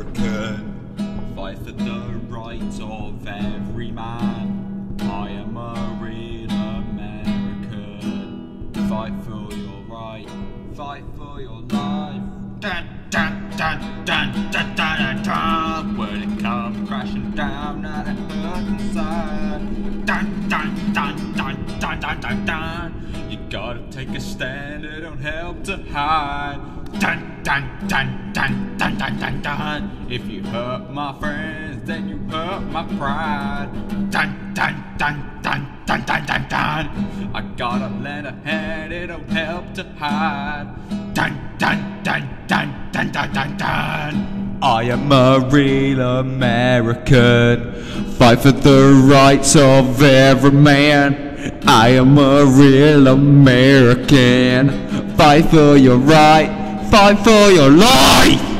American. Fight for the rights of every man. I am a real American. Fight for your right, fight for your life. Dun, dun, dun, dun, dun, dun, dun. When it comes crashing down and it hurts inside. Dun, dun, dun, dun, dun, dun, dun, dun. You gotta take a stand, it don't help to hide. Dun, dun, dun, dun, dun, dun, dun, dun. If you hurt my friends, then you hurt my pride. Dun, dun, dun, dun, dun, dun, dun, dun. I gotta lend a hand, it don't help to hide. Dun, dun, dun, dun, dun, dun, dun, dun. I am a real American. Fight for the rights of every man. I am a real American. Fight for your right, fight for your life.